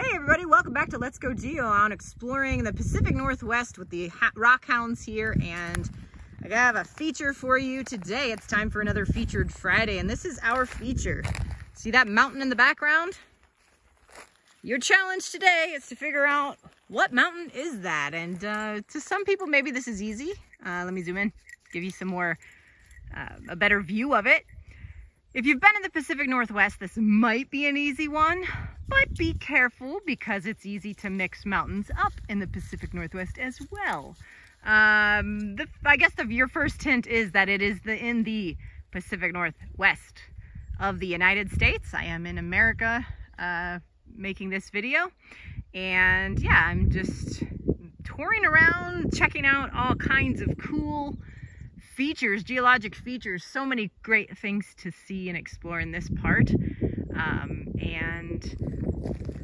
Hey everybody, welcome back to Let's Go Geo on exploring the Pacific Northwest with the rock hounds here and I have a feature for you today. It's time for another featured Friday and this is our feature. See that mountain in the background? Your challenge today is to figure out what mountain is that and uh, to some people maybe this is easy. Uh, let me zoom in, give you some more, uh, a better view of it. If you've been in the Pacific Northwest, this might be an easy one, but be careful because it's easy to mix mountains up in the Pacific Northwest as well. Um, the, I guess the, your first hint is that it is the in the Pacific Northwest of the United States. I am in America uh, making this video. And yeah, I'm just touring around, checking out all kinds of cool features, geologic features, so many great things to see and explore in this part. Um, and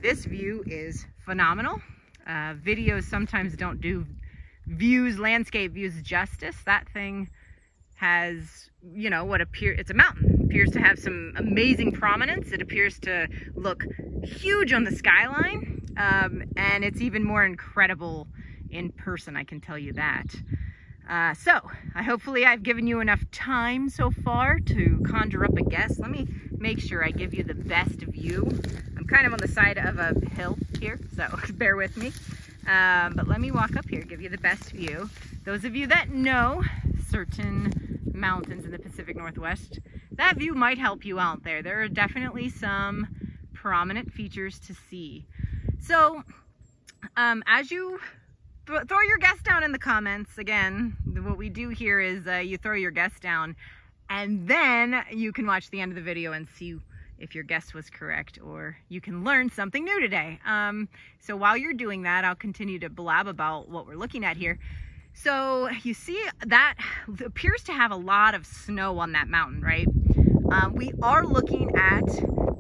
this view is phenomenal. Uh, videos sometimes don't do views, landscape views justice. That thing has, you know, what appears, it's a mountain. appears to have some amazing prominence. It appears to look huge on the skyline. Um, and it's even more incredible in person, I can tell you that. Uh, so, I hopefully I've given you enough time so far to conjure up a guess. Let me make sure I give you the best view. I'm kind of on the side of a hill here, so bear with me. Um, but let me walk up here, give you the best view. Those of you that know certain mountains in the Pacific Northwest, that view might help you out there. There are definitely some prominent features to see. So, um, as you throw your guess down in the comments. Again, what we do here is uh, you throw your guess down and then you can watch the end of the video and see if your guess was correct or you can learn something new today. Um, so while you're doing that, I'll continue to blab about what we're looking at here. So you see that appears to have a lot of snow on that mountain, right? Um, we are looking at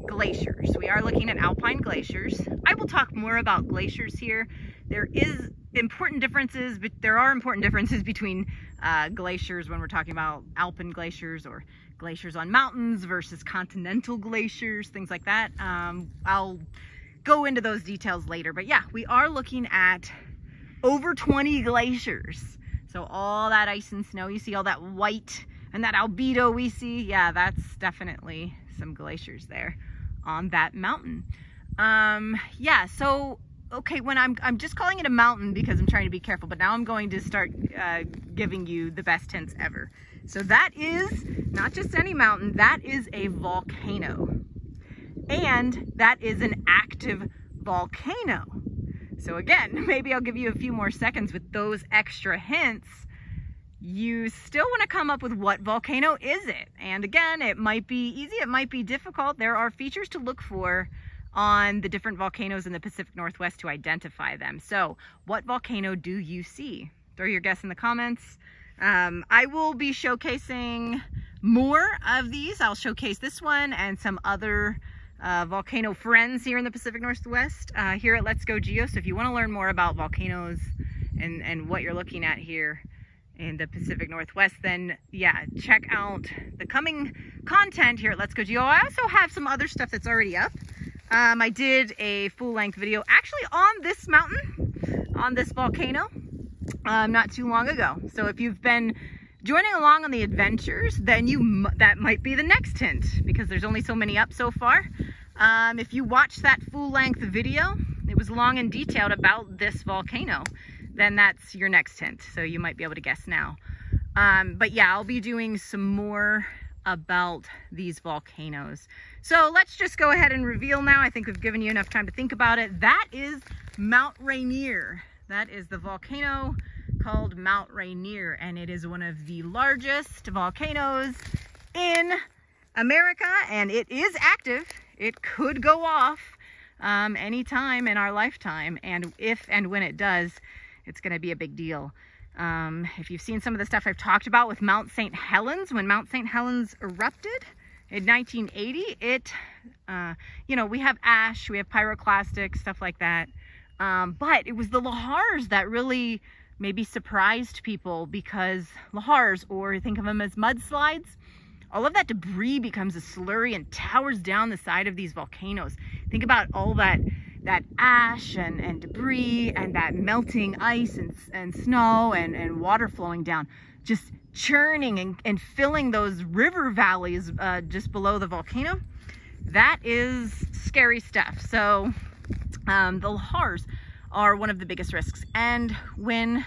glaciers. We are looking at alpine glaciers. I will talk more about glaciers here. There is important differences, but there are important differences between uh, glaciers when we're talking about alpine glaciers or glaciers on mountains versus continental glaciers, things like that. Um, I'll go into those details later, but yeah, we are looking at over 20 glaciers. So all that ice and snow, you see all that white and that albedo we see, yeah, that's definitely some glaciers there on that mountain. Um, yeah, so okay, when I'm, I'm just calling it a mountain because I'm trying to be careful, but now I'm going to start uh, giving you the best hints ever. So that is not just any mountain, that is a volcano. And that is an active volcano. So again, maybe I'll give you a few more seconds with those extra hints. You still want to come up with what volcano is it? And again, it might be easy, it might be difficult. There are features to look for on the different volcanoes in the Pacific Northwest to identify them. So what volcano do you see? Throw your guess in the comments. Um, I will be showcasing more of these. I'll showcase this one and some other uh, volcano friends here in the Pacific Northwest uh, here at Let's Go Geo. So if you want to learn more about volcanoes and, and what you're looking at here in the Pacific Northwest, then yeah, check out the coming content here at Let's Go Geo. I also have some other stuff that's already up. Um, I did a full-length video actually on this mountain, on this volcano, um, not too long ago. So if you've been joining along on the adventures, then you that might be the next hint because there's only so many up so far. Um, if you watch that full-length video, it was long and detailed about this volcano, then that's your next hint. So you might be able to guess now. Um, but yeah, I'll be doing some more about these volcanoes. So let's just go ahead and reveal now. I think we've given you enough time to think about it. That is Mount Rainier. That is the volcano called Mount Rainier, and it is one of the largest volcanoes in America, and it is active. It could go off um, anytime in our lifetime, and if and when it does, it's going to be a big deal. Um, if you've seen some of the stuff I've talked about with Mount St. Helens, when Mount St. Helens erupted in 1980, it, uh, you know, we have ash, we have pyroclastic, stuff like that. Um, but it was the lahars that really maybe surprised people because lahars, or think of them as mudslides, all of that debris becomes a slurry and towers down the side of these volcanoes. Think about all that that ash and, and debris and that melting ice and, and snow and, and water flowing down, just churning and, and filling those river valleys uh, just below the volcano. That is scary stuff. So um, the lahars are one of the biggest risks. And when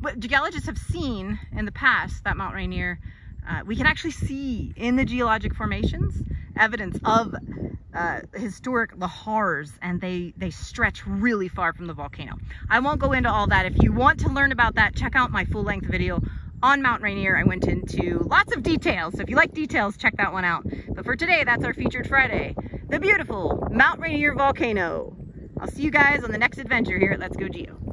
what geologists have seen in the past that Mount Rainier, uh, we can actually see in the geologic formations evidence of uh, historic lahars and they, they stretch really far from the volcano. I won't go into all that. If you want to learn about that, check out my full length video on Mount Rainier. I went into lots of details. So if you like details, check that one out. But for today, that's our featured Friday, the beautiful Mount Rainier volcano. I'll see you guys on the next adventure here at Let's Go Geo.